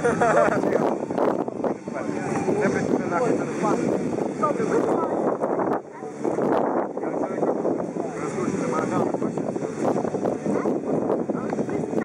Sempre